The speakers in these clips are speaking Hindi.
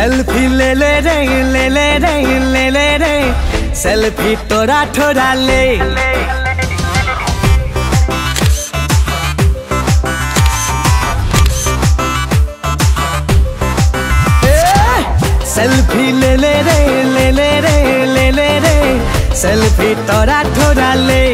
सेल्फी ले ले रे, ले ले रे, ले ले रे। सेल्फी तोरा ठोरा ले। सेल्फी ले ले रे, ले ले रे, ले ले रे। सेल्फी तोरा ठोरा ले।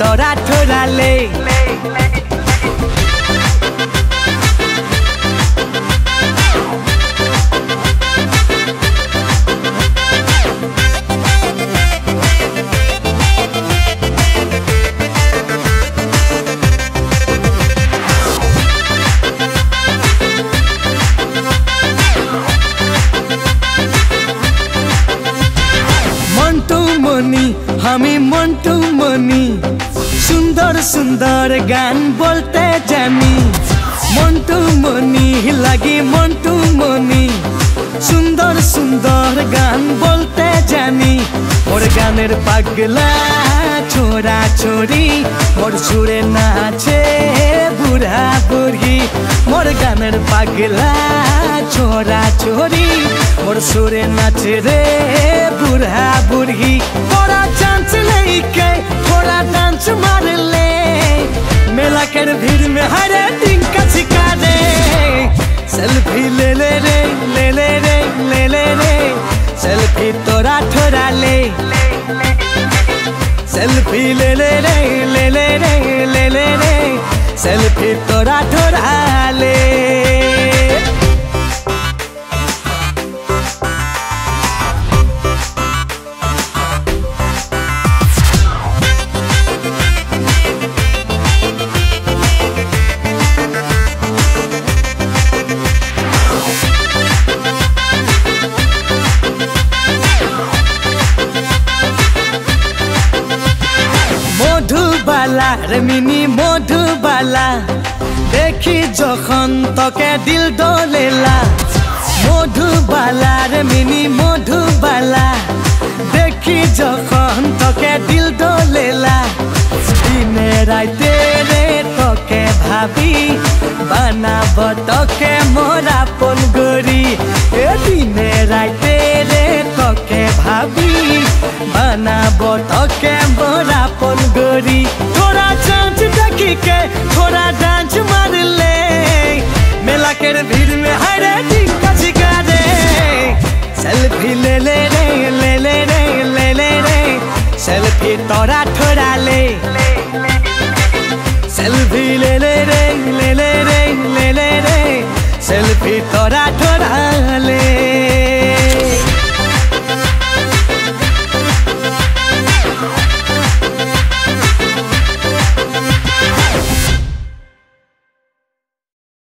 तोरा ठोरा ले, ले, ले। সুন্দর গান বলতে জানি। মন্টু মনি, লাগি মন্টু মনি। সুন্দর সুন্দর গান বলতে জানি। ওর গানের পাগলা, ছোড়া, ছোড়ি, ওর সুরে নাচে গানের পাগলা ছোড়া ছোড়ি মোর সুরে নাচে রে বুড়া बुढ़ी थोड़ा चांस लेके थोड़ा डांस मार ले मेला कर भीड़ में हरे दिन का सिखा दे सेल्फी ले ले रे ले ले रे ले ले रे सेल्फी तोरा थोड़ा ले सेल्फी ले ले रे ले ले रे ले ले रे सेल्फी तोरा थोड़ा वाले। मिनी मोधुबाला দেখি যখন তোকে দিল ডোলেলা মধুবালার মিনি মধুবালা। দেখি যখন তোকে দিল ডোলেলা দিনে রাইতে রে তোকে ভাবি, বানাব তোকে মোরা পন গরি এ দিনে রাইতে রে তোকে ভাবি, বানাব তোকে মোরা পন গরি থোড়া চাঁদ দেখিকে থোড়া भीड़ में हर सेल्फी ले ले रे ले ले रे ले ले रे सेल्फी तोरा थोड़ा ले सेल्फी ले ले रे ले ले रे ले ले रे सेल्फी तोरा थोड़ा